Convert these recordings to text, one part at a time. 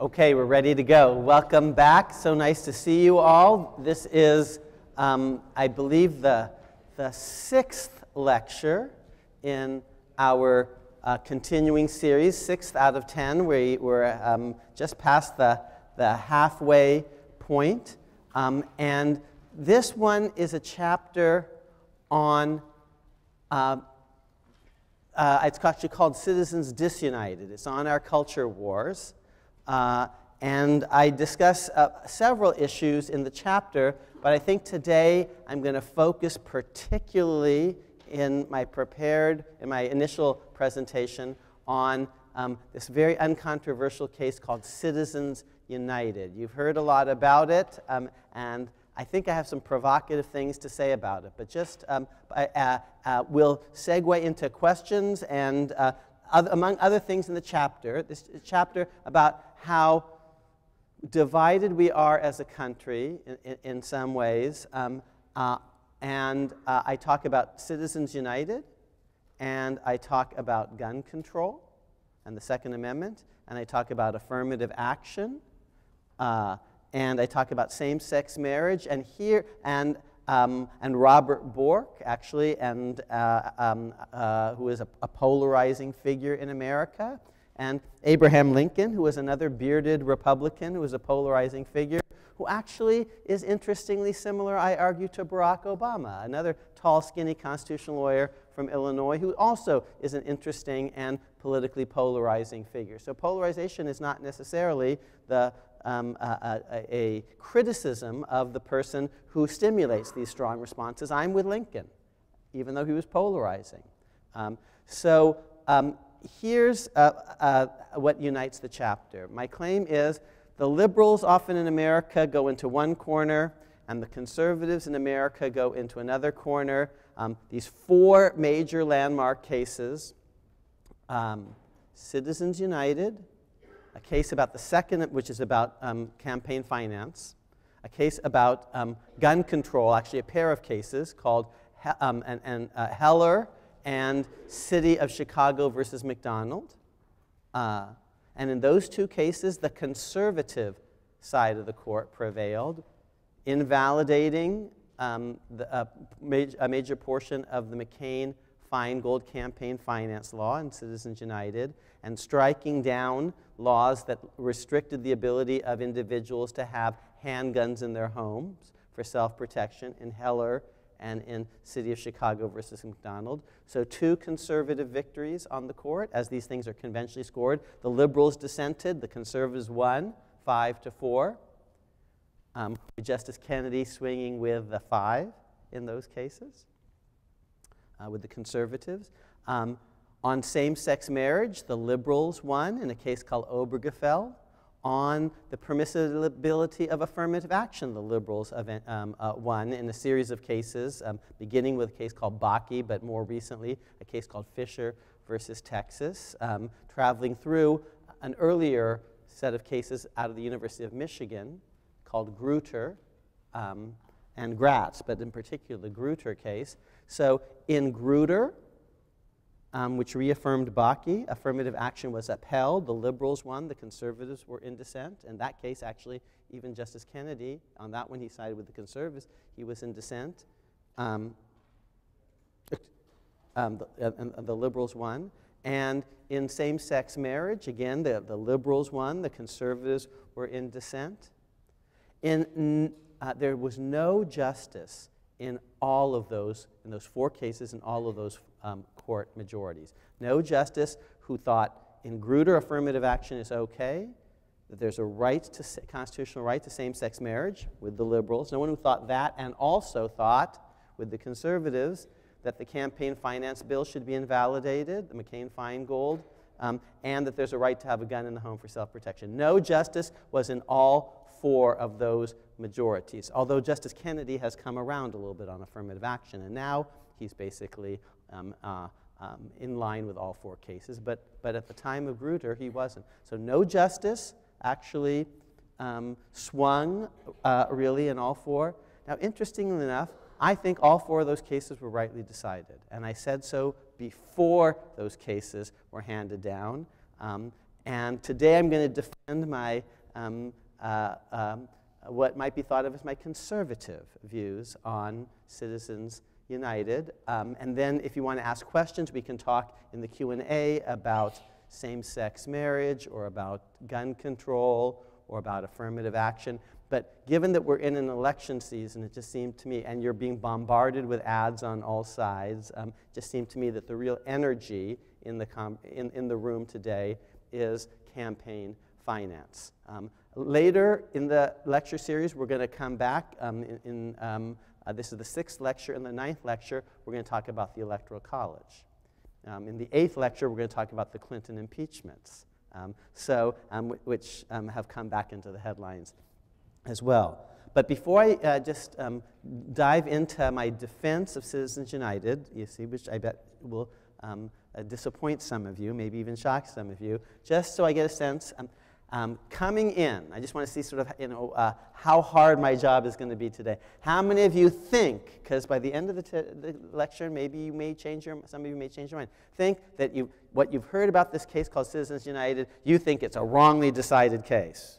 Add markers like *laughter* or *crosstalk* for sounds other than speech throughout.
Okay, we're ready to go. Welcome back. So nice to see you all. This is, um, I believe, the, the sixth lecture in our uh, continuing series, sixth out of ten. We, we're um, just past the, the halfway point. Um, and this one is a chapter on, uh, uh, it's actually called Citizens Disunited. It's on our culture wars. Uh, and I discuss uh, several issues in the chapter, but I think today I'm going to focus particularly in my prepared, in my initial presentation, on um, this very uncontroversial case called Citizens United. You've heard a lot about it, um, and I think I have some provocative things to say about it, but just um, uh, uh, we'll segue into questions and uh, other, among other things in the chapter, this chapter about how divided we are as a country in, in, in some ways. Um, uh, and uh, I talk about Citizens United, and I talk about gun control and the Second Amendment, and I talk about affirmative action, uh, and I talk about same-sex marriage, and here and um, and Robert Bork, actually, and uh, um, uh, who is a, a, polarizing figure in America, and Abraham Lincoln, who was another bearded Republican who was a polarizing figure, who actually is interestingly similar, I argue, to Barack Obama, another tall, skinny constitutional lawyer from Illinois, who also is an interesting and politically polarizing figure. So polarization is not necessarily the um, a, a, a, criticism of the person who stimulates these strong responses. I'm with Lincoln, even though he was polarizing. Um, so um, here's uh, uh, what unites the chapter. My claim is the liberals often in America go into one corner, and the conservatives in America go into another corner. Um, these four major landmark cases um, Citizens United, a case about the second, which is about um, campaign finance, a case about um, gun control, actually a pair of cases called he um, and, and uh, Heller and City of Chicago versus McDonald. Uh, and in those two cases, the conservative side of the court prevailed, invalidating um, the, uh, major, a major portion of the McCain Feingold campaign finance law in Citizens United, and striking down laws that restricted the ability of individuals to have handguns in their homes for self-protection in Heller and in City of Chicago versus McDonald. So two conservative victories on the court as these things are conventionally scored. The liberals dissented, the conservatives won, five to four. Um, Justice Kennedy swinging with the five in those cases, uh, with the conservatives. Um, on same-sex marriage, the liberals won in a case called Obergefell. On the permissibility of affirmative action, the liberals um, uh, won in a series of cases, um, beginning with a case called Bakke, but more recently, a case called Fisher versus Texas, um, traveling through an earlier set of cases out of the University of Michigan called Grutter um, and Gratz, but in particular the Grutter case. So in Grutter, um, which reaffirmed Bakke. Affirmative action was upheld. The liberals won. The conservatives were in dissent. In that case, actually, even Justice Kennedy, on that one, he sided with the conservatives. He was in dissent. Um, um, the, uh, the, liberals won. And in same sex marriage, again, the, the liberals won. The conservatives were in dissent. In, uh, there was no justice in all of those, in those four cases, in all of those um, court majorities. No justice who thought in Grutter affirmative action is okay, that there's a right to constitutional right to same-sex marriage with the liberals. No one who thought that and also thought with the conservatives that the campaign finance bill should be invalidated, the McCain-Feingold, um, and that there's a right to have a gun in the home for self-protection. No justice was in all four of those majorities, although Justice Kennedy has come around a little bit on affirmative action, and now he's basically um, uh, um, in line with all four cases, but, but at the time of Grutter, he wasn't. So no justice actually um, swung uh, really in all four. Now, interestingly enough, I think all four of those cases were rightly decided, and I said so before those cases were handed down. Um, and today I'm going to defend my, um, uh, um, what might be thought of as my conservative views on Citizens United. Um, and then if you want to ask questions, we can talk in the Q&A about same-sex marriage or about gun control or about affirmative action. But given that we're in an election season, it just seemed to me, and you're being bombarded with ads on all sides, um, just seemed to me that the real energy in the, in, in the room today is campaign finance. Um, later in the lecture series, we're going to come back. Um, in, in um, uh, this is the sixth lecture. In the ninth lecture, we're going to talk about the Electoral College. Um, in the eighth lecture, we're going to talk about the Clinton impeachments, um, so, um, which have come back into the headlines as well. But before I uh, just um, dive into my defense of Citizens United, you see, which I bet will um, uh, disappoint some of you, maybe even shock some of you, just so I get a sense, um, coming in, I just want to see sort of you know, uh, how hard my job is going to be today. How many of you think, because by the end of the, the, lecture, maybe you may change your, some of you may change your mind, think that you, what you've heard about this case called Citizens United, you think it's a wrongly decided case.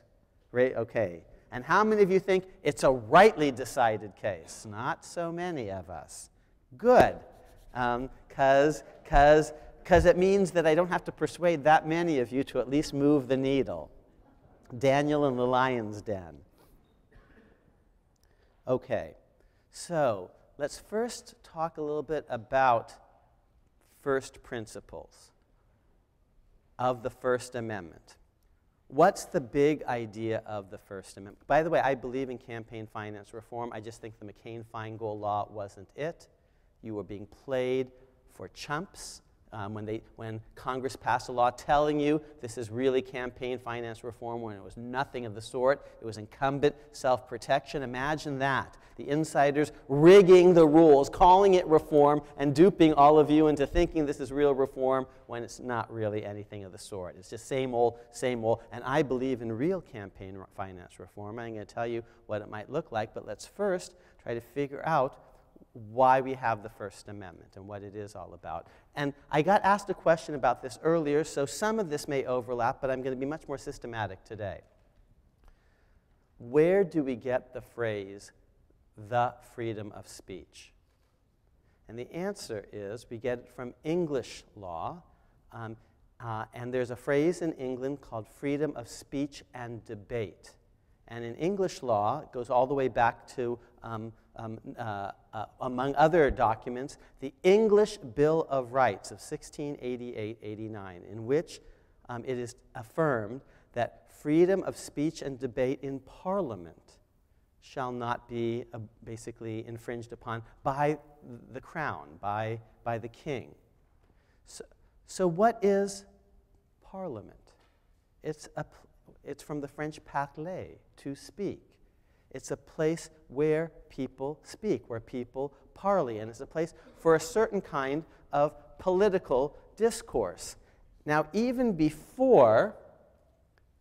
Right? Okay. And how many of you think it's a rightly decided case? Not so many of us. Good. Because um, cause, cause it means that I don't have to persuade that many of you to at least move the needle. Daniel and the lion's den. Okay, so let's first talk a little bit about first principles of the First Amendment. What's the big idea of the First Amendment? By the way, I believe in campaign finance reform. I just think the McCain Feingold law wasn't it. You were being played for chumps um, when, they, when Congress passed a law telling you this is really campaign finance reform when it was nothing of the sort. It was incumbent self protection. Imagine that. The insiders rigging the rules, calling it reform, and duping all of you into thinking this is real reform when it's not really anything of the sort. It's just same old, same old. And I believe in real campaign finance reform. I'm going to tell you what it might look like, but let's first try to figure out why we have the First Amendment and what it is all about. And I got asked a question about this earlier, so some of this may overlap, but I'm going to be much more systematic today. Where do we get the phrase, the freedom of speech? And the answer is we get it from English law. Um, uh, and there's a phrase in England called freedom of speech and debate. And in English law, it goes all the way back to um, um, uh, uh, among other documents, the English Bill of Rights of 1688 89, in which um, it is affirmed that freedom of speech and debate in Parliament shall not be uh, basically infringed upon by the crown, by, by the king. So, so, what is Parliament? It's, a, it's from the French parler, to speak. It's a place where people speak, where people parley, and it's a place for a certain kind of political discourse. Now, even before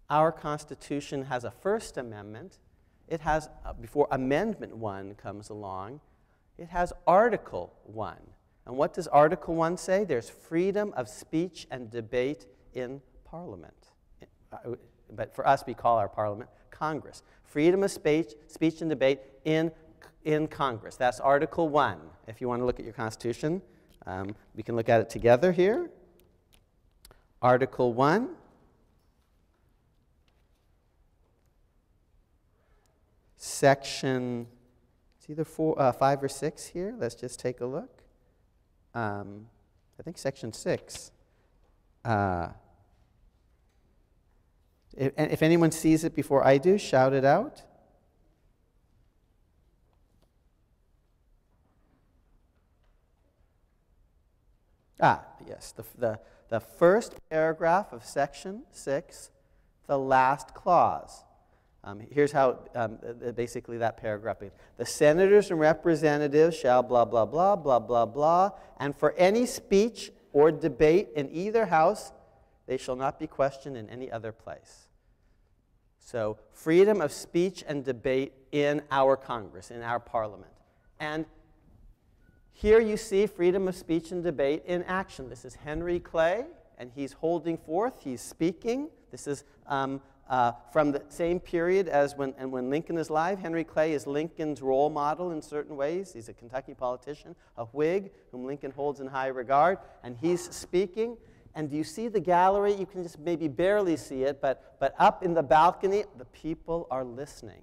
our Constitution has a First Amendment, it has, uh, before Amendment 1 comes along, it has Article 1. And what does Article 1 say? There's freedom of speech and debate in Parliament. But for us, we call our Parliament Congress. Freedom of speech, speech and debate in, in Congress. That's Article 1. If you want to look at your Constitution, um, we can look at it together here. Article 1. Section, it's either four, uh, 5 or 6 here. Let's just take a look. Um, I think section 6. Uh, if, if anyone sees it before I do, shout it out. Ah, yes, the, the, the first paragraph of section 6, the last clause. Um, here's how um, basically that paragraph is. The senators and representatives shall blah, blah, blah, blah, blah, blah, and for any speech or debate in either house, they shall not be questioned in any other place. So, freedom of speech and debate in our Congress, in our Parliament. And here you see freedom of speech and debate in action. This is Henry Clay and he's holding forth, he's speaking. This is um, uh, from the same period as when, and when Lincoln is alive. Henry Clay is Lincoln's role model in certain ways. He's a Kentucky politician, a Whig, whom Lincoln holds in high regard, and he's speaking. And do you see the gallery? You can just maybe barely see it, but, but up in the balcony, the people are listening.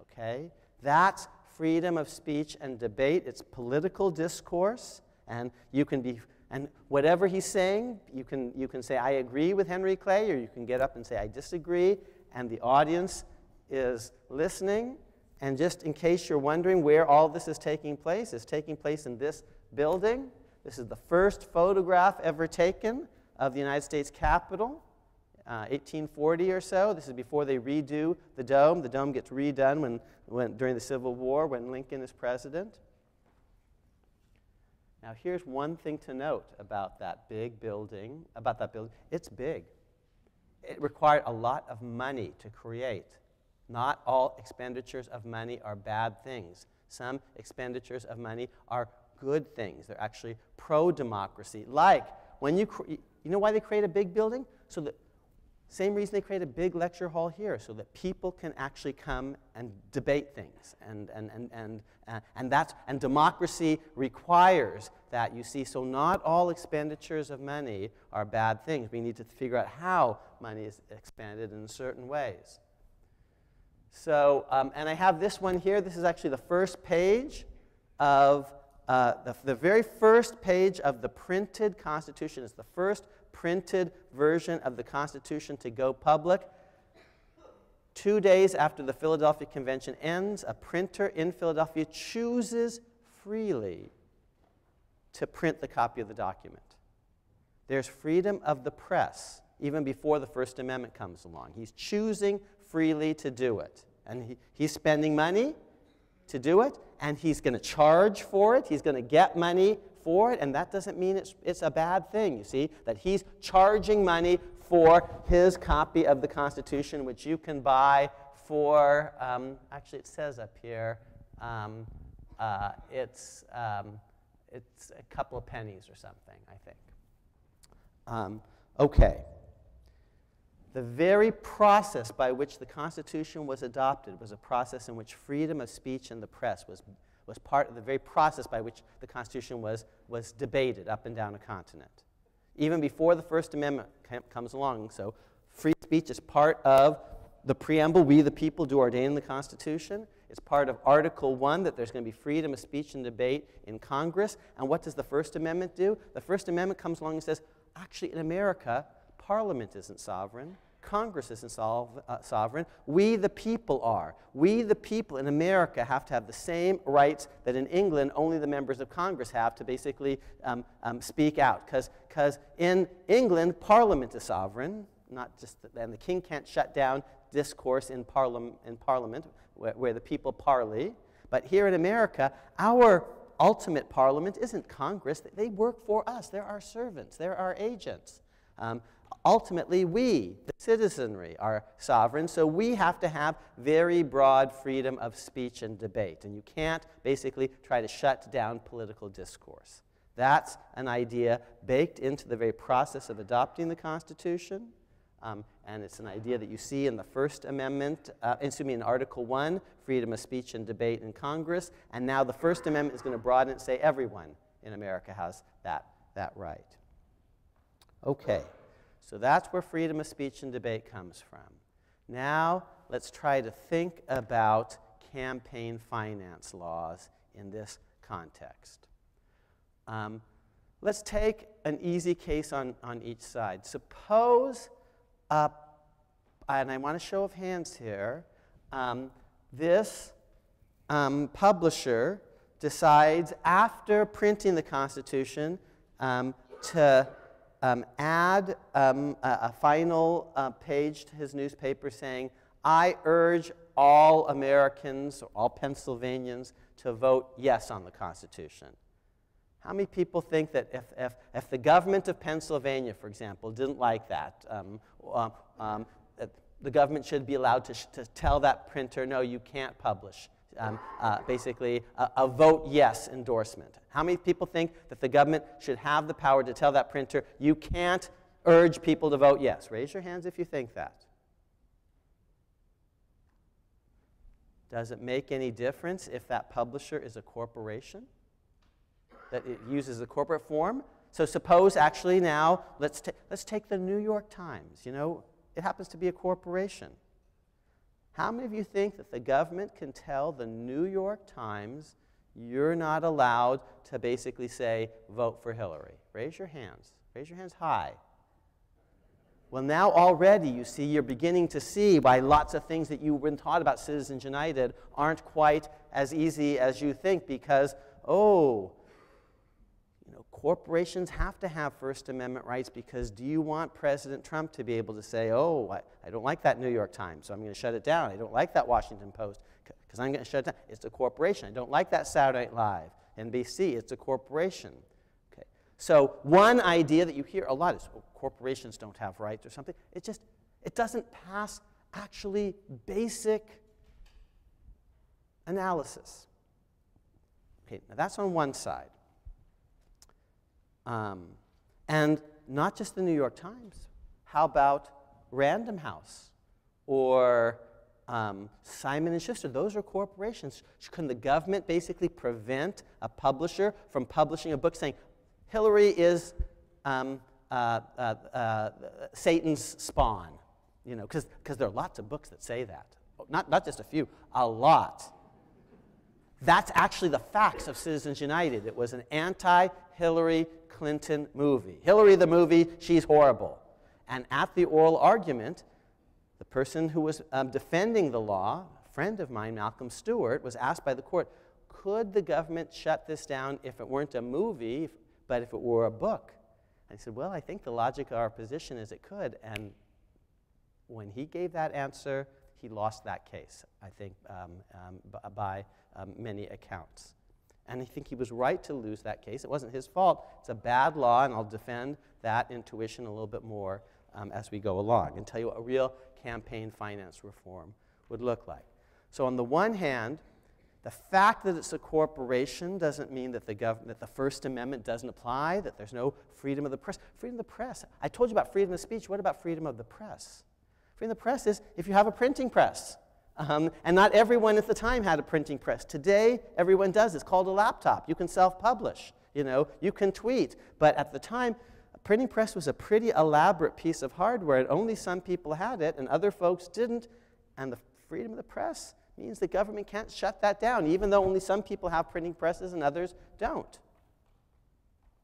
Okay? That's freedom of speech and debate. It's political discourse, and you can be and whatever he's saying, you can, you can say, I agree with Henry Clay, or you can get up and say, I disagree, and the audience is listening. And just in case you're wondering where all this is taking place, it's taking place in this building. This is the first photograph ever taken of the United States Capitol, uh, 1840 or so. This is before they redo the dome. The dome gets redone when, when, during the Civil War when Lincoln is president. Now, here's one thing to note about that big building, about that building. It's big. It required a lot of money to create. Not all expenditures of money are bad things. Some expenditures of money are good things. They're actually pro democracy. Like when you, you know why they create a big building? So that same reason they create a big lecture hall here, so that people can actually come and debate things. And, and, and, and, uh, and, that's, and democracy requires that, you see. So not all expenditures of money are bad things. We need to figure out how money is expended in certain ways. So, um, and I have this one here. This is actually the first page of uh, the, the very first page of the printed Constitution. It's the first printed version of the Constitution to go public. Two days after the Philadelphia Convention ends, a printer in Philadelphia chooses freely to print the copy of the document. There's freedom of the press even before the First Amendment comes along. He's choosing freely to do it. And he, he's spending money to do it, and he's going to charge for it. He's going to get money for it, and that doesn't mean it's, it's a bad thing, you see, that he's charging money for his copy of the Constitution, which you can buy for, um, actually, it says up here, um, uh, it's, um, it's a couple of pennies or something, I think. Um, okay. The very process by which the Constitution was adopted was a process in which freedom of speech and the press was was part of the very process by which the Constitution was, was debated up and down a continent. Even before the First Amendment comes along. So, free speech is part of the preamble, we the people do ordain the Constitution. It's part of Article 1 that there's going to be freedom of speech and debate in Congress. And what does the First Amendment do? The First Amendment comes along and says, actually, in America, Parliament isn't sovereign. Congress isn't uh, sovereign. We, the people, are. We, the people in America, have to have the same rights that in England only the members of Congress have to basically um, um, speak out. Because in England, Parliament is sovereign, not just, the, and the king can't shut down discourse in, parliament, in Parliament where, where the people parley. But here in America, our ultimate parliament isn't Congress. They work for us. They're our servants. They're our agents. Um, ultimately, we, the citizenry, are sovereign, so we have to have very broad freedom of speech and debate. And you can't basically try to shut down political discourse. That's an idea baked into the very process of adopting the Constitution. Um, and it's an idea that you see in the First Amendment, uh, excuse me, in Article 1, freedom of speech and debate in Congress. And now the First Amendment is going to broaden it and say everyone in America has that, that right. Okay. So that's where freedom of speech and debate comes from. Now, let's try to think about campaign finance laws in this context. Um, let's take an easy case on, on each side. Suppose, uh, and I want a show of hands here, um, this um, publisher decides after printing the Constitution um, to um, add um, a, a, final uh, page to his newspaper saying, I urge all Americans, all Pennsylvanians, to vote yes on the Constitution. How many people think that if, if, if the government of Pennsylvania, for example, didn't like that, um, uh, um, the government should be allowed to, to tell that printer, no, you can't publish um, uh, basically a, a, vote yes endorsement. How many people think that the government should have the power to tell that printer, you can't urge people to vote yes? Raise your hands if you think that. Does it make any difference if that publisher is a corporation? That it uses a corporate form? So suppose actually now, let's, ta- let's take the New York Times. You know, it happens to be a corporation. How many of you think that the government can tell the New York Times you're not allowed to basically say, vote for Hillary? Raise your hands. Raise your hands high. Well, now already you see, you're beginning to see why lots of things that you've been taught about Citizens United aren't quite as easy as you think because, oh, corporations have to have First Amendment rights because do you want President Trump to be able to say, oh, I, I don't like that New York Times, so I'm going to shut it down. I don't like that Washington Post because I'm going to shut it down. It's a corporation. I don't like that Saturday Night Live, NBC, it's a corporation. Okay. So one idea that you hear a lot is, oh, corporations don't have rights or something. It just, it doesn't pass actually basic analysis. Okay, now that's on one side. Um, and not just the New York Times. How about Random House or um, Simon and Schuster? Those are corporations. Can the government basically prevent a publisher from publishing a book saying Hillary is um, uh, uh, uh, Satan's spawn? You know, because there are lots of books that say that. Not, not just a few, a lot. That's actually the facts of Citizens United. It was an anti Hillary Clinton movie. Hillary, the movie, she's horrible. And at the oral argument, the person who was um, defending the law, a friend of mine, Malcolm Stewart, was asked by the court could the government shut this down if it weren't a movie, but if it were a book? And he said, Well, I think the logic of our position is it could. And when he gave that answer, he lost that case, I think, um, um, by um, many accounts. And I think he was right to lose that case. It wasn't his fault. It's a bad law, and I'll defend that intuition a little bit more um, as we go along and tell you what a real campaign finance reform would look like. So, on the one hand, the fact that it's a corporation doesn't mean that the, gov- that the First Amendment doesn't apply, that there's no freedom of the press. Freedom of the press. I told you about freedom of speech. What about freedom of the press? Freedom of the press is if you have a printing press. Um, and not everyone at the time had a printing press. Today, everyone does. It's called a laptop. You can self-publish. You know, you can tweet. But at the time, a printing press was a pretty elaborate piece of hardware, and only some people had it, and other folks didn't. And the freedom of the press means the government can't shut that down, even though only some people have printing presses and others don't.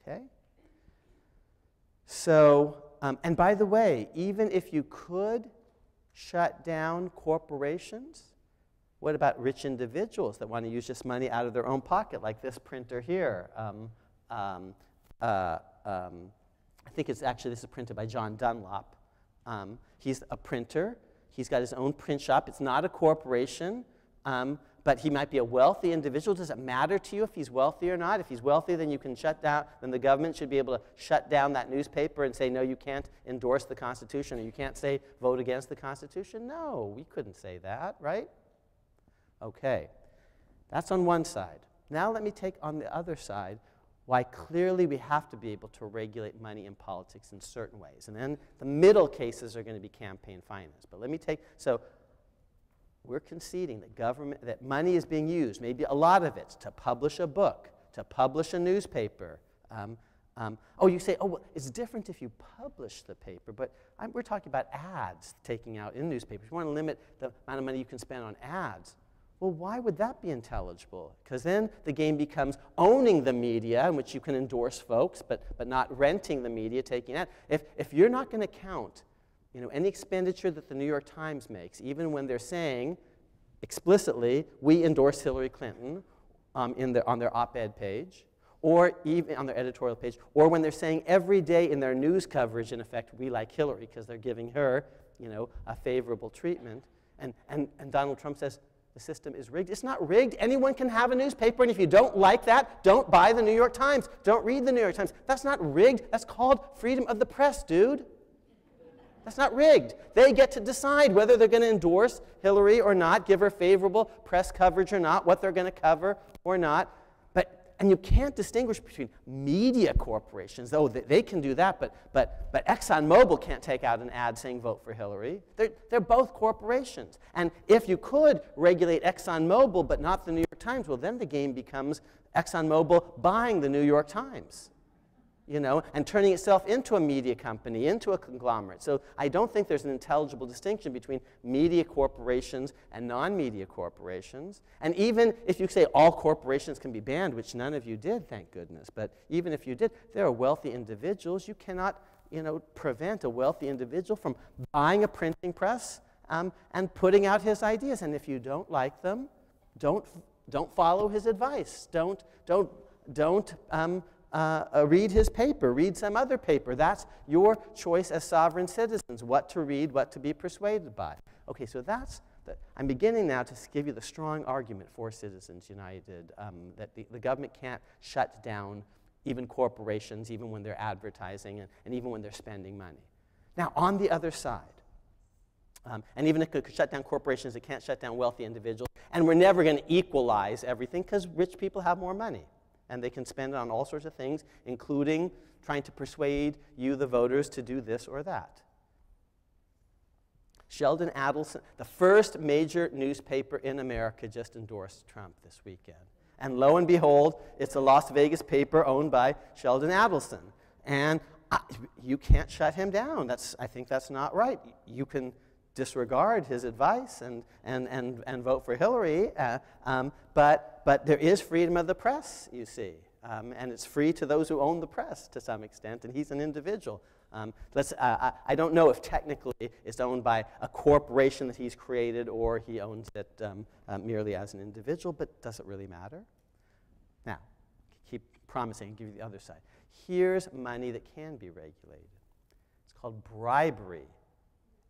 Okay? So, um, and by the way, even if you could shut down corporations? What about rich individuals that want to use this money out of their own pocket, like this printer here? Um, um, uh, um, I think it's actually, this is printed by John Dunlap. Um, he's a printer. He's got his own print shop. It's not a corporation. But he might be a wealthy individual. Does it matter to you if he's wealthy or not? If he's wealthy, then you can shut down, then the government should be able to shut down that newspaper and say, no, you can't endorse the Constitution or you can't say vote against the Constitution. No, we couldn't say that, right? Okay, that's on one side. Now let me take on the other side why clearly we have to be able to regulate money in politics in certain ways. And then the middle cases are going to be campaign finance. But let me take, so we're conceding that government that money is being used, maybe a lot of it, to publish a book, to publish a newspaper. Um, um, oh, you say, oh, well, it's different if you publish the paper, but I'm, we're talking about ads taking out in newspapers. You want to limit the amount of money you can spend on ads. Well, why would that be intelligible? Because then the game becomes owning the media, in which you can endorse folks, but, but not renting the media, taking that. If, if you're not going to count you know, any expenditure that the New York Times makes, even when they're saying explicitly, we endorse Hillary Clinton um, in their, on their op-ed page, or even on their editorial page, or when they're saying every day in their news coverage, in effect, we like Hillary because they're giving her, you know, a favorable treatment. And, and, and Donald Trump says, the system is rigged. It's not rigged. Anyone can have a newspaper, and if you don't like that, don't buy the New York Times. Don't read the New York Times. That's not rigged. That's called freedom of the press, dude. That's not rigged. They get to decide whether they're going to endorse Hillary or not, give her favorable press coverage or not, what they're going to cover or not. But and you can't distinguish between media corporations, though they can do that, but, but, but ExxonMobil can't take out an ad saying vote for Hillary. They're, they're both corporations. And if you could regulate ExxonMobil but not the New York Times, well, then the game becomes ExxonMobil buying the New York Times you know, and turning itself into a media company, into a conglomerate. So I don't think there's an intelligible distinction between media corporations and non-media corporations. And even if you say all corporations can be banned, which none of you did, thank goodness, but even if you did, there are wealthy individuals. You cannot, you know, prevent a wealthy individual from buying a printing press um, and putting out his ideas. And if you don't like them, don't, don't follow his advice. Don't, don't, don't um, uh, uh, read his paper, read some other paper. That's your choice as sovereign citizens, what to read, what to be persuaded by. Okay, so that's, I'm beginning now to give you the strong argument for Citizens United um, that the, the government can't shut down even corporations, even when they're advertising and, and even when they're spending money. Now, on the other side, um, and even if it could shut down corporations, it can't shut down wealthy individuals. And we're never going to equalize everything because rich people have more money and they can spend it on all sorts of things, including trying to persuade you, the voters, to do this or that. Sheldon Adelson, the first major newspaper in America, just endorsed Trump this weekend. And lo and behold, it's a Las Vegas paper owned by Sheldon Adelson. And I, you can't shut him down. That's, I think that's not right. You can disregard his advice and, and, and, and vote for Hillary, uh, um, but, but there is freedom of the press, you see. Um, and it's free to those who own the press to some extent, and he's an individual. Um, let's, uh, I, I, don't know if technically it's owned by a corporation that he's created or he owns it um, uh, merely as an individual, but does it really matter? Now, keep promising, and give you the other side. Here's money that can be regulated. It's called bribery.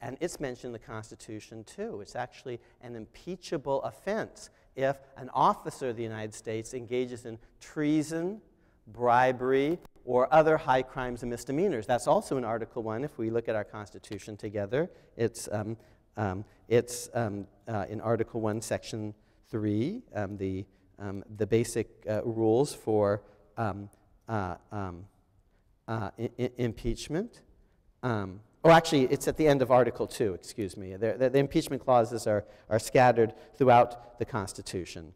And it's mentioned in the Constitution too. It's actually an impeachable offense if an officer of the United States engages in treason, bribery, or other high crimes and misdemeanors. That's also in Article 1 if we look at our Constitution together. It's, um, um, it's um, uh, in Article 1, Section 3, um, the, um, the basic uh, rules for um, uh, uh impeachment. Um, Oh, actually, it's at the end of Article 2, excuse me. The, the, impeachment clauses are, are scattered throughout the Constitution.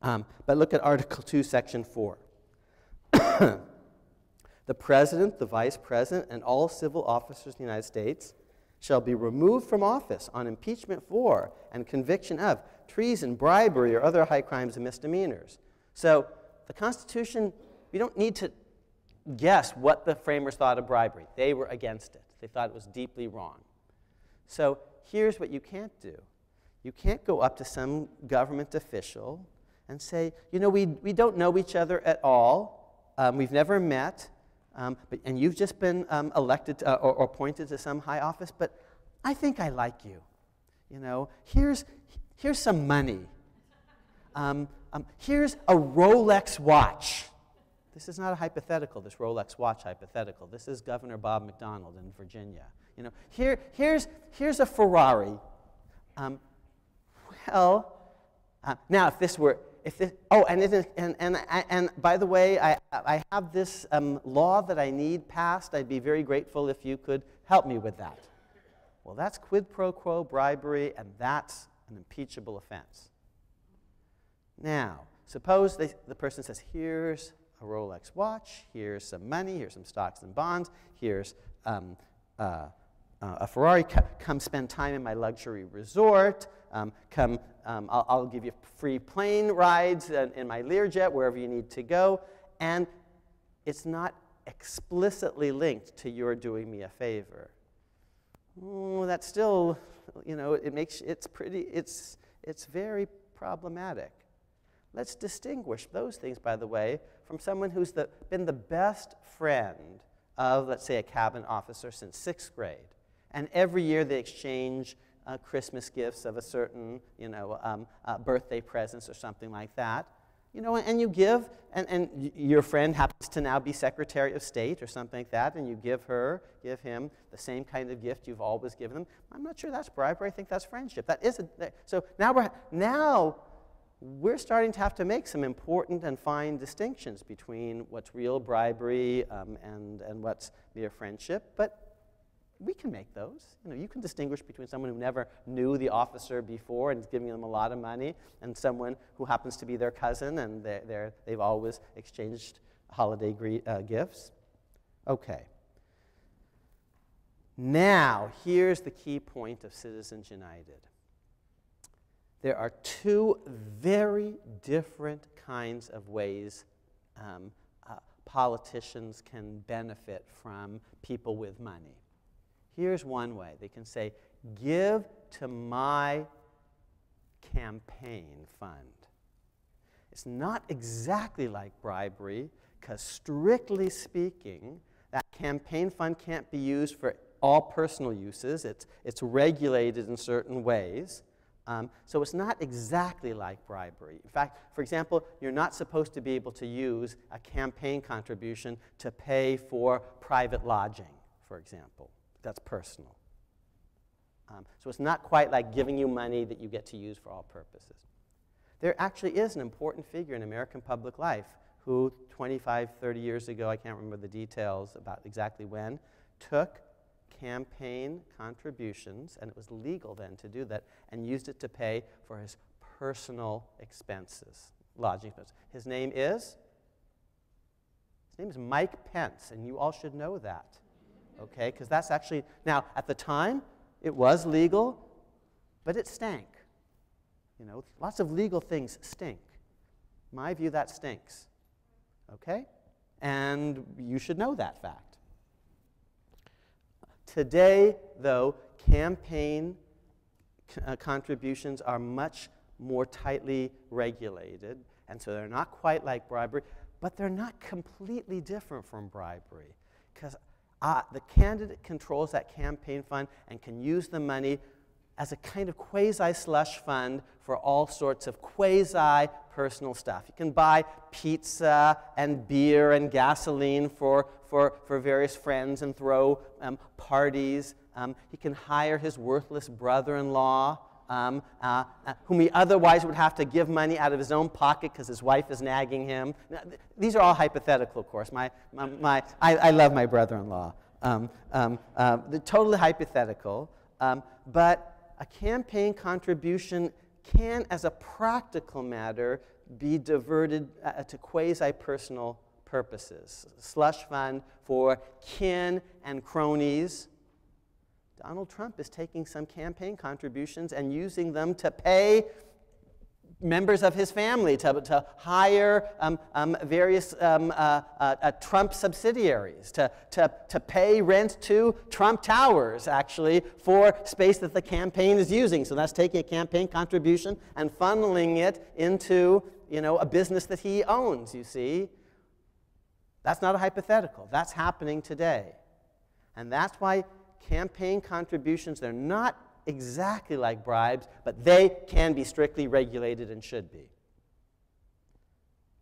Um, but look at Article 2, Section 4. *coughs* the President, the Vice President, and all civil officers in the United States shall be removed from office on impeachment for and conviction of treason, bribery, or other high crimes and misdemeanors. So the Constitution, we don't need to guess what the framers thought of bribery. They were against it. They thought it was deeply wrong. So here's what you can't do you can't go up to some government official and say, you know, we, we don't know each other at all, um, we've never met, um, but, and you've just been um, elected to, uh, or, or appointed to some high office, but I think I like you. You know, here's, here's some money. Um, um, here's a Rolex watch. This is not a hypothetical, this Rolex watch hypothetical. This is Governor Bob McDonnell in Virginia. You know, here, here's, here's a Ferrari. Um, well, uh, now if this were, if this, oh, and, it, and, and, and by the way, I, I have this um, law that I need passed. I'd be very grateful if you could help me with that. Well, that's quid pro quo bribery, and that's an impeachable offense. Now, suppose they, the person says, here's a Rolex watch, here's some money, here's some stocks and bonds, here's um, uh, uh, a Ferrari, C come spend time in my luxury resort, um, come, um, I'll, I'll, give you free plane rides in, in my Learjet, wherever you need to go, and it's not explicitly linked to your doing me a favor. Oh, that's still, you know, it makes, it's pretty, it's, it's very problematic. Let's distinguish those things, by the way, from someone who's the, been the best friend of, let's say, a cabin officer since sixth grade. And every year they exchange uh, Christmas gifts of a certain, you know, um, uh, birthday presents or something like that. You know, and you give, and, and your friend happens to now be Secretary of State or something like that, and you give her, give him the same kind of gift you've always given them. I'm not sure that's bribery. I think that's friendship. That is a, so now we're now we're starting to have to make some important and fine distinctions between what's real bribery um, and, and what's mere friendship, but we can make those. You know, you can distinguish between someone who never knew the officer before and is giving them a lot of money, and someone who happens to be their cousin and they're, they're, they've always exchanged holiday uh, gifts. Okay. Now, here's the key point of Citizens United. There are two very different kinds of ways um, uh, politicians can benefit from people with money. Here's one way they can say, Give to my campaign fund. It's not exactly like bribery, because strictly speaking, that campaign fund can't be used for all personal uses. It's, it's regulated in certain ways. Um, so it's not exactly like bribery. In fact, for example, you're not supposed to be able to use a campaign contribution to pay for private lodging, for example. That's personal. Um, so it's not quite like giving you money that you get to use for all purposes. There actually is an important figure in American public life who 25, 30 years ago, I can't remember the details about exactly when, took campaign contributions, and it was legal then to do that, and used it to pay for his personal expenses, lodging expenses. His name is? His name is Mike Pence, and you all should know that, okay? Because that's actually, now, at the time, it was legal, but it stank. You know, lots of legal things stink. My view, that stinks. Okay? And you should know that fact. Today, though, campaign uh, contributions are much more tightly regulated, and so they're not quite like bribery, but they're not completely different from bribery. Because uh, the candidate controls that campaign fund and can use the money as a kind of quasi slush fund for all sorts of quasi personal stuff. You can buy pizza and beer and gasoline for, for, for various friends and throw um, parties. Um, he can hire his worthless brother in law. Um, uh, uh, whom he otherwise would have to give money out of his own pocket because his wife is nagging him. Now, th- these are all hypothetical, of course. My, my, my I, I, love my brother in law. Um, um, uh, they're totally hypothetical. Um, but a campaign contribution can, as a practical matter, be diverted uh, to quasi personal purposes. Slush fund for kin and cronies. Donald Trump is taking some campaign contributions and using them to pay members of his family to, to hire um, um, various um, uh, uh, uh, Trump subsidiaries, to, to, to pay rent to Trump Towers, actually, for space that the campaign is using. So that's taking a campaign contribution and funneling it into you know, a business that he owns, you see. That's not a hypothetical. That's happening today. And that's why campaign contributions, they're not exactly like bribes, but they can be strictly regulated and should be.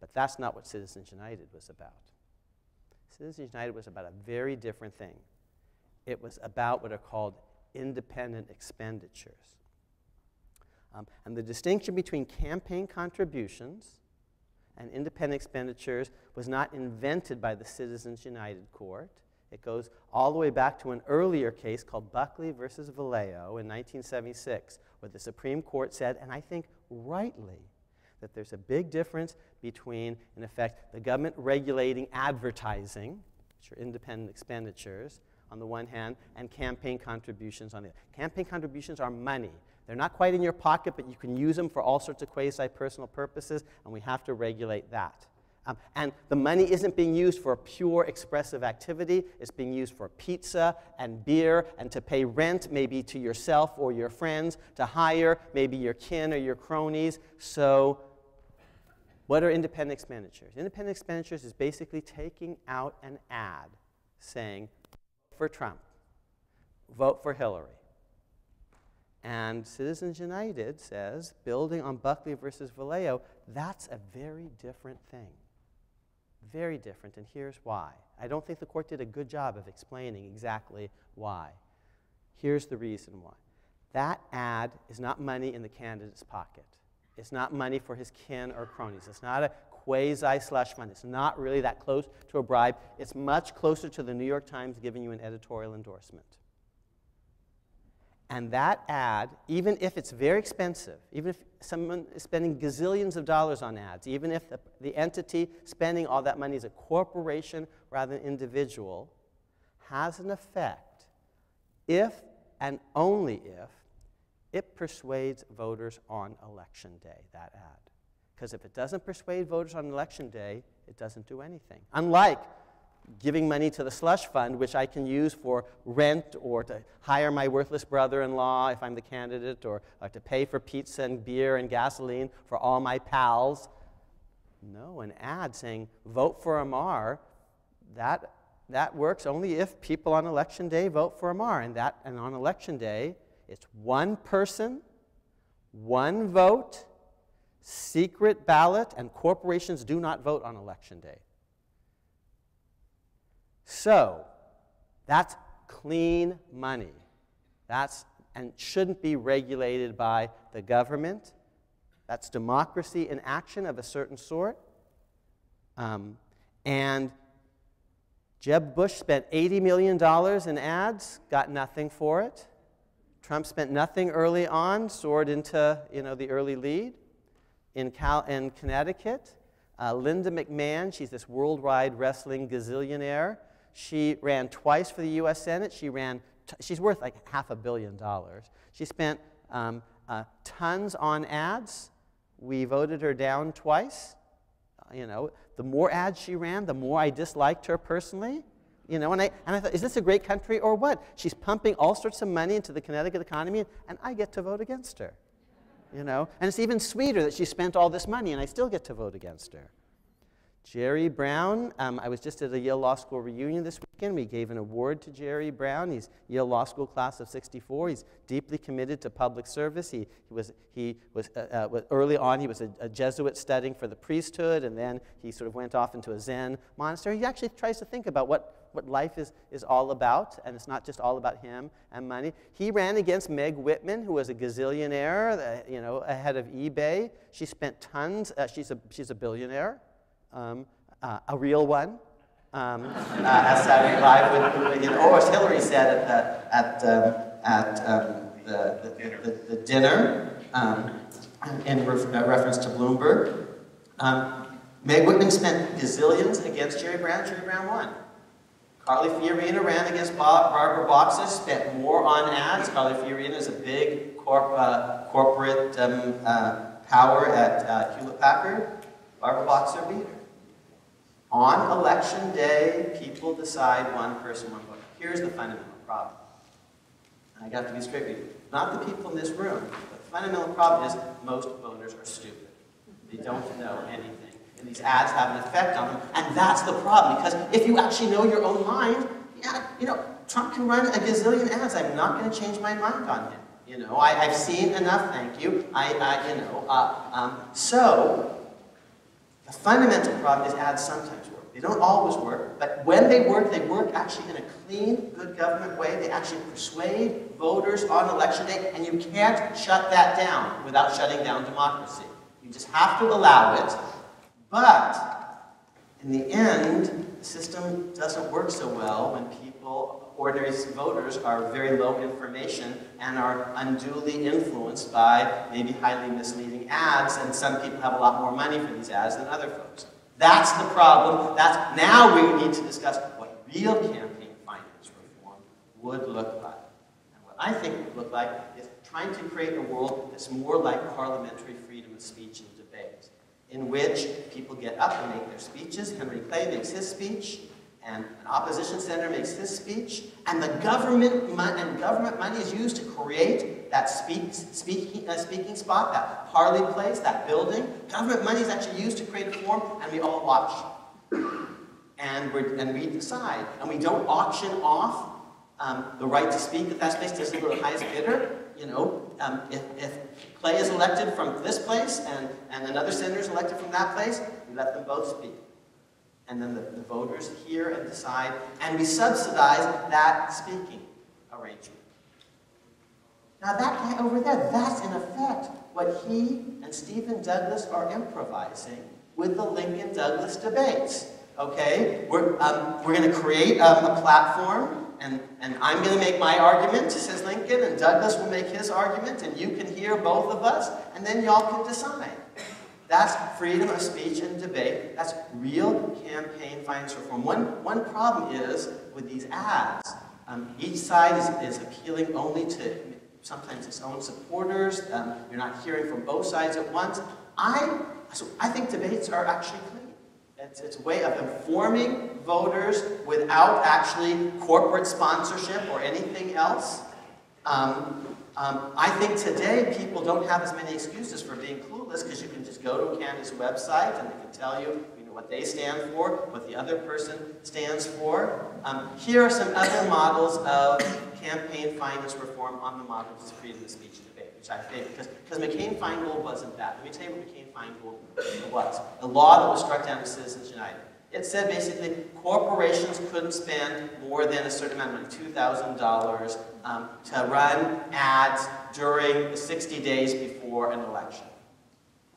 But that's not what Citizens United was about. Citizens United was about a very different thing. It was about what are called independent expenditures. Um, and the distinction between campaign contributions and independent expenditures was not invented by the Citizens United Court. It goes all the way back to an earlier case called Buckley versus Valeo in 1976, where the Supreme Court said, and I think rightly, that there's a big difference between, in effect, the government regulating advertising, which are independent expenditures, on the one hand, and campaign contributions on the other. Campaign contributions are money. They're not quite in your pocket, but you can use them for all sorts of quasi personal purposes, and we have to regulate that. Um, and the money isn't being used for a pure expressive activity. It's being used for pizza and beer and to pay rent, maybe to yourself or your friends, to hire maybe your kin or your cronies. So, what are independent expenditures? Independent expenditures is basically taking out an ad saying, for Trump, vote for Hillary. And Citizens United says, building on Buckley versus Valeo, that's a very different thing. Very different, and here's why. I don't think the court did a good job of explaining exactly why. Here's the reason why. That ad is not money in the candidate's pocket. It's not money for his kin or cronies. It's not a quasi slush fund. It's not really that close to a bribe. It's much closer to the New York Times giving you an editorial endorsement. And that ad, even if it's very expensive, even if someone is spending gazillions of dollars on ads, even if the, the entity spending all that money is a corporation rather than individual, has an effect if and only if it persuades voters on election day, that ad. Because if it doesn't persuade voters on election day, it doesn't do anything. Unlike giving money to the slush fund, which I can use for rent or to hire my worthless brother in law if I'm the candidate, or, or, to pay for pizza and beer and gasoline for all my pals. No, an ad saying, vote for Amar, that, that works only if people on election day vote for Amar. And, that, and on election day, it's one person, one vote, secret ballot, and corporations do not vote on election day. So, that's clean money. That's and shouldn't be regulated by the government. That's democracy in action of a certain sort. Um, and Jeb Bush spent $80 million in ads, got nothing for it. Trump spent nothing early on, soared into you know, the early lead. In, Cal- in Connecticut, uh, Linda McMahon, she's this worldwide wrestling gazillionaire. She ran twice for the U.S. Senate. She ran, she's worth like half a billion dollars. She spent um, uh, tons on ads. We voted her down twice. You know, the more ads she ran, the more I disliked her personally. You know, and I, and I thought, is this a great country or what? She's pumping all sorts of money into the Connecticut economy, and I get to vote against her. You know, and it's even sweeter that she spent all this money, and I still get to vote against her. Jerry Brown, um, I was just at a Yale Law School reunion this weekend. We gave an award to Jerry Brown. He's Yale Law School class of 64. He's deeply committed to public service. He, he was, he was uh, uh, early on, he was a, a, Jesuit studying for the priesthood, and then he sort of went off into a Zen monastery. He actually tries to think about what, what life is, is all about, and it's not just all about him and money. He ran against Meg Whitman, who was a gazillionaire, uh, you know, ahead of eBay. She spent tons, uh, she's, a, she's a billionaire um, uh, a real one. Um, uh, as Saturday Live you know, or as Hillary said at the, at, um, at um, the, the, the, the, dinner um, in uh, reference to Bloomberg. Um, Meg Whitman spent gazillions against Jerry Brown. Jerry Brown won. Carly Fiorina ran against Bob, Barbara Boxer, spent more on ads. Carly Fiorina is a big corp, uh, corporate um, uh, power at uh, Hewlett Packard. Barbara Boxer beat her. On election day, people decide one person, one vote. Here's the fundamental problem. I got to be straight with you. Not the people in this room, the fundamental problem is most voters are stupid. They don't know anything. And these ads have an effect on them. And that's the problem, because if you actually know your own mind, yeah, you know, Trump can run a gazillion ads. I'm not going to change my mind on him. You know, I, have seen enough, thank you. I, I you know, uh, um, so the fundamental problem is ads sometimes work. They don't always work, but when they work, they work actually in a clean, good government way. They actually persuade voters on election day, and you can't shut that down without shutting down democracy. You just have to allow it, but in the end, the system doesn't work so well when people ordinary voters are very low information and are unduly influenced by maybe highly misleading ads, and some people have a lot more money for these ads than other folks. That's the problem. That's, now we need to discuss what real campaign finance reform would look like. And what I think would look like is trying to create a world that's more like parliamentary freedom of speech and debate, in which people get up and make their speeches. Henry Clay makes his speech and an opposition senator makes this speech, and the government and government money is used to create that speak, speaking, uh, speaking spot, that parley place, that building. Government money is actually used to create a forum, and we all watch. And, we and we decide. And we don't auction off um, the right to speak at that space to the highest bidder. You know, um, if, if Clay is elected from this place and, and another senator is elected from that place, we let them both speak and then the, the voters hear and decide, and we subsidize that speaking arrangement. Now that guy over there, that's in effect what he and Stephen Douglas are improvising with the Lincoln Douglas debates. Okay, we're, um, we're going to create um, a platform, and, and I'm going to make my argument, says Lincoln, and Douglas will make his argument, and you can hear both of us, and then y'all can decide. That's freedom of speech and debate. That's real campaign finance reform. One, one problem is with these ads, um, each side is, is appealing only to sometimes its own supporters. Um, you're not hearing from both sides at once. I, so I think debates are actually clean. It's, it's a way of informing voters without actually corporate sponsorship or anything else. Um, um, I think today people don't have as many excuses for being clueless because you can just go to a candidate's website and they can tell you, you know, what they stand for, what the other person stands for. Um, here are some other models of campaign finance reform on the model of freedom of speech debate, which I think, because McCain-Feingold wasn't that. Let me tell you what McCain-Feingold was. The law that was struck down in Citizens United. It said basically corporations couldn't spend more than a certain amount of money, $2,000, um, to run ads during the 60 days before an election.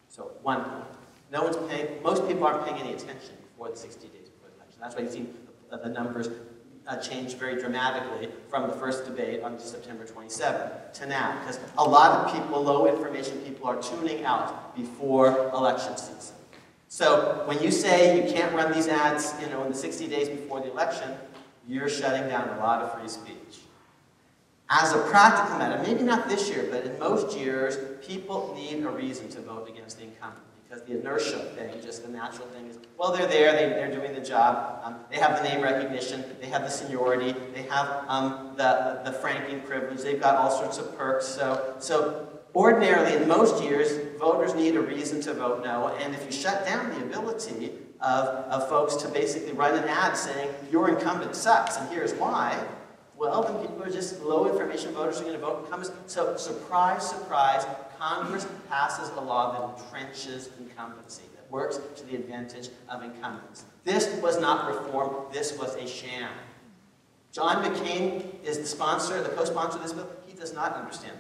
So one point. No one's paying, most people aren't paying any attention before the 60 days before the election. That's why you've seen the, the numbers uh, change very dramatically from the first debate on September 27 to now. Because a lot of people, low information people, are tuning out before election season. So when you say you can't run these ads you know, in the 60 days before the election, you're shutting down a lot of free speech. As a practical matter, maybe not this year, but in most years, people need a reason to vote against the incumbent because the inertia thing, just the natural thing is, well, they're there, they, they're doing the job, um, they have the name recognition, they have the seniority, they have um, the, the, the franking privilege, they've got all sorts of perks. So, so ordinarily, in most years, voters need a reason to vote no, and if you shut down the ability of, of folks to basically run an ad saying, your incumbent sucks, and here's why, well, then people are just low information voters are going to vote incumbents. So, surprise, surprise, Congress passes a law that entrenches incumbency, that works to the advantage of incumbents. This was not reform, this was a sham. John McCain is the sponsor, the co-sponsor of this bill. He does not understand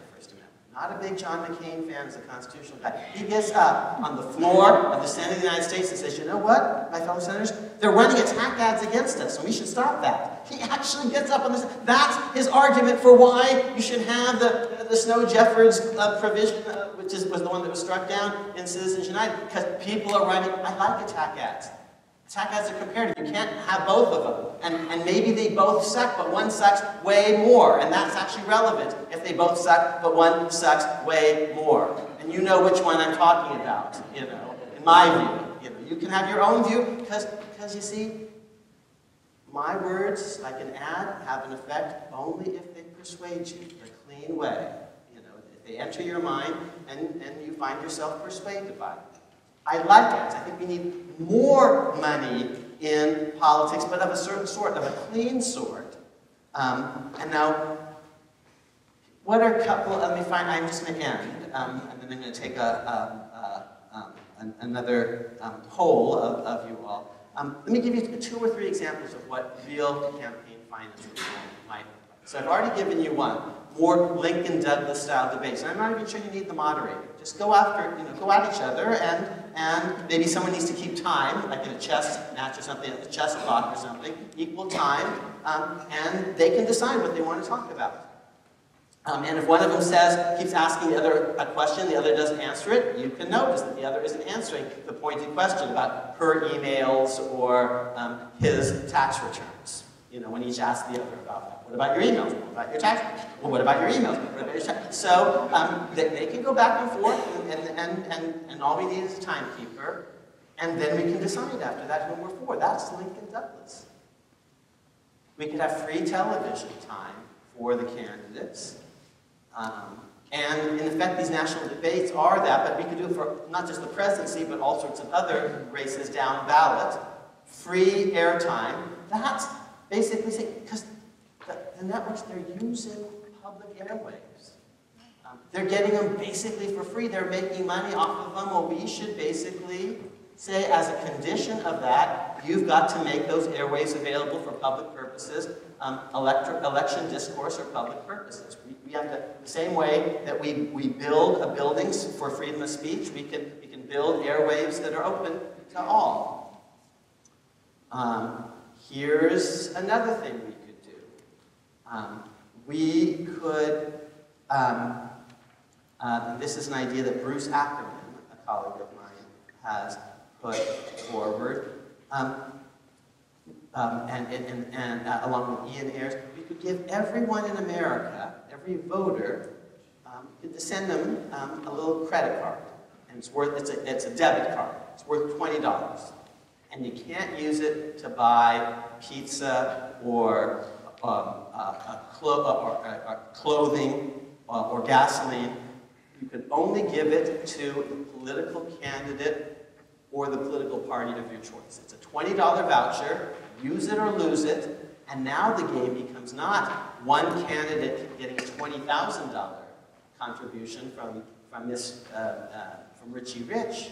not a big John McCain fan as a constitutional guy. He gets up on the floor of the Senate of the United States and says, you know what, my fellow senators? They're running attack ads against us, and we should stop that. He actually gets up on this. That's his argument for why you should have the, the Snowe-Jeffords uh, provision, uh, which is, was the one that was struck down in Citizens United, because people are running, I like attack ads. Attack ads a comparative. You can't have both of them. And, and maybe they both suck, but one sucks way more. And that's actually relevant if they both suck, but one sucks way more. And you know which one I'm talking about, you know, in my view. You know, you can have your own view because, because you see, my words, like an ad, have an effect only if they persuade you in a clean way. You know, if they enter your mind and, and you find yourself persuaded by them. I like it. I think we need more money in politics, but of a certain sort, of a clean sort. Um, and now, what are a couple, let me find, I'm just going to end, um, and then I'm going to take a, um, um another um, poll of, of you all. Um, let me give you two or three examples of what real campaign finance might look like. So I've already given you one more Lincoln Douglas style debates. And I'm not even sure you need the moderator. Just go after, you know, go at each other and and maybe someone needs to keep time, like in a chess match or something, a chess clock or something, equal time, um, and they can decide what they want to talk about. Um, and if one of them says, keeps asking the other a question, the other doesn't answer it, you can notice that the other isn't answering the pointed question about her emails or um, his tax returns. You know, when each asks the other about that. What about your emails? What about your tax? Well, what about your emails? What about your tax? So um, they, they, can go back and forth, and, and, and, and all we need is a timekeeper, and then we can decide after that who we're for. That's Lincoln Douglas. We could have free television time for the candidates. Um, and in effect, these national debates are that, but we could do it for not just the presidency, but all sorts of other races down ballot. Free airtime. That's basically saying, because the, that networks, they're using public airwaves. Um, they're getting them basically for free. They're making money off of them. Well, we should basically say, as a condition of that, you've got to make those airways available for public purposes, um, election discourse or public purposes. We, we have the same way that we, we build a buildings for freedom of speech, we can, we can build airwaves that are open to all. Um, here's another thing. Um, we could, um, uh, this is an idea that Bruce Ackerman, a colleague of mine, has put forward. Um, um, and, and, and uh, along with Ian Ayres, we could give everyone in America, every voter, um, we could send them um, a little credit card. And it's worth, it's a, it's a debit card. It's worth $20. And you can't use it to buy pizza or, um, uh, clo or, clothing or gasoline. You can only give it to the political candidate or the political party of your choice. It's a $20 voucher use it or lose it, and now the game becomes not one candidate getting a $20,000 contribution from, from, this, uh, uh, from Richie Rich,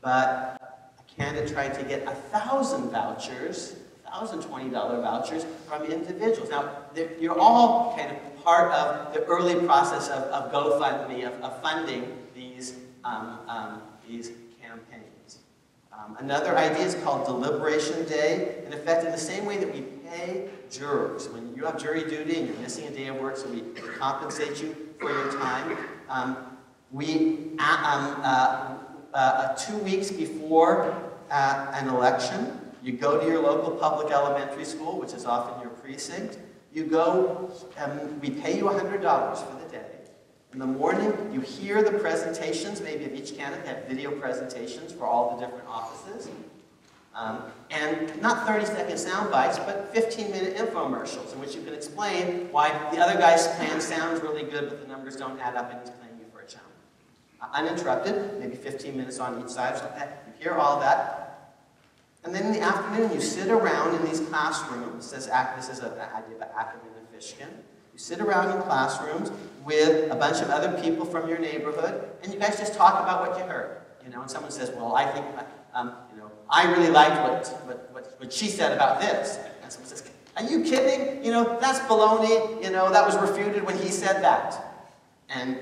but a candidate trying to get a 1,000 vouchers, $1,020 vouchers from individuals. Now, you're all kind of part of the early process of, of GoFundMe, of, of funding these, um, um, these um, another idea is called Deliberation Day. In effect, in the same way that we pay jurors, when you have jury duty and you're missing a day of work, so we compensate you for your time, um, we, uh, um, uh, uh, two weeks before uh, an election, you go to your local public elementary school, which is often your precinct. You go, and we pay you $100 for the day. In the morning, you hear the presentations, maybe of each candidate. Have video presentations for all the different offices. Um, and not 30-second sound bites, but 15-minute infomercials in which you can explain why the other guy's plan sounds really good, but the numbers don't add up, and he's playing you for a challenge. Uh, uninterrupted, maybe 15 minutes on each side. So you hear all that. And then in the afternoon, you sit around in these classrooms. This is, this is an idea by Ackerman and Fishkin. You sit around in classrooms with a bunch of other people from your neighborhood, and you guys just talk about what you heard. You know, and someone says, well, I think, um, you know, I really liked what, what, what, what she said about this. And someone says, are you kidding? You know, that's baloney. You know, that was refuted when he said that. And,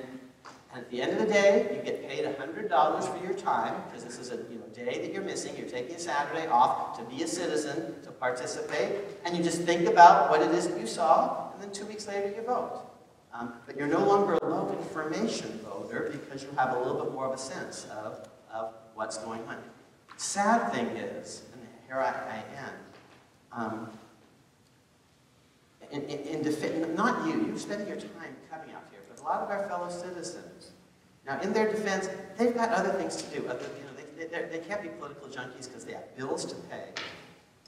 and at the end of the day, you get paid $100 for your time, because this is a you know, day that you're missing. You're taking a Saturday off to be a citizen, to participate, and you just think about what it is that you saw, and then two weeks later you vote. Um, but you're no longer a low information voter because you have a little bit more of a sense of, of what's going on. Sad thing is, and here I, I end, um, in, in, in not you, you're spending your time coming but a lot of our fellow citizens. Now, in their defense, they've got other things to do. Other, you know, they, they, they can't be political junkies because they have bills to pay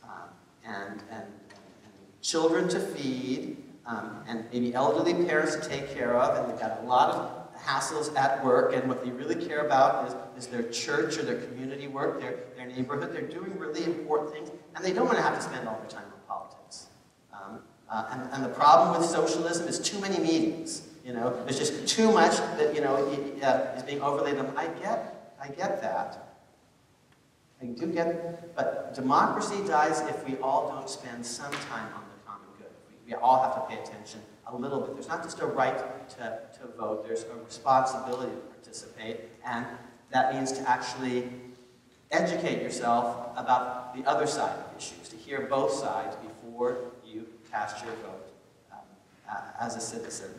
um, and, and, and, children to feed um, and maybe elderly parents to take care of, and they've got a lot of hassles at work, and what they really care about is, is their church or their community work, their, their neighborhood. They're doing really important things, and they don't want to have to spend all their time on politics. Um, uh, and, and the problem with socialism is too many meetings. You know, there's just too much that you know is being overlaid. On. I get, I get that. I do get, it. but democracy dies if we all don't spend some time on the common good. we all have to pay attention a little bit. There's not just a right to, to vote, there's a responsibility to participate, and that means to actually educate yourself about the other side of issues, to hear both sides before you cast your vote um, as a citizen.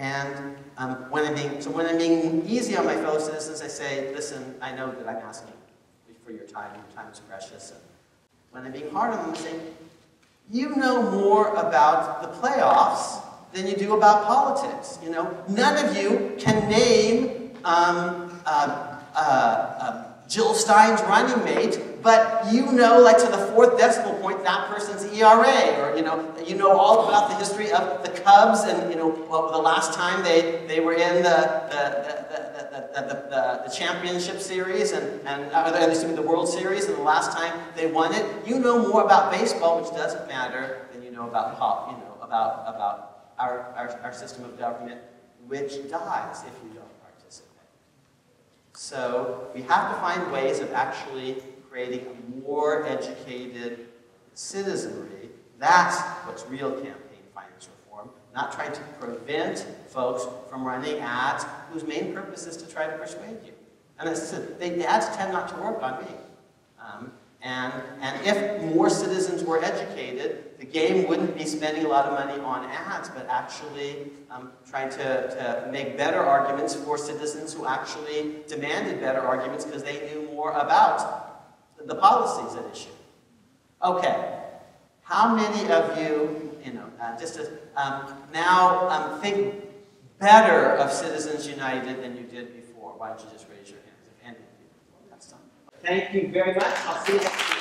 And um, when I'm being, so when I'm being easy on my fellow citizens, I say, listen, I know that I'm asking for your time, your time is precious. And when I'm being hard on them, I say, you know more about the playoffs than you do about politics. You know, none of you can name um, uh, uh, uh, Jill Stein's running mate, but you know, like to the fourth decimal that person's ERA, or you know, you know all about the history of the Cubs, and you know, well, the last time they, they were in the, the, the, the, the, the championship series, and, and uh, excuse me, the World Series, and the last time they won it, you know more about baseball, which doesn't matter, than you know about pop, you know, about, about our, our, our system of government, which dies if you don't participate. So we have to find ways of actually creating a more educated citizenry. That's what's real campaign finance reform, not trying to prevent folks from running ads whose main purpose is to try to persuade you. And as I said, the ads tend not to work on me. Um, and, and if more citizens were educated, the game wouldn't be spending a lot of money on ads, but actually um, trying to, to make better arguments for citizens who actually demanded better arguments because they knew more about the policies at issue. Okay, how many of you, you know, uh, just um, now um, think better of Citizens United than you did before? Why don't you just raise your hands if any of you? Thank you very much. I'll see you next week.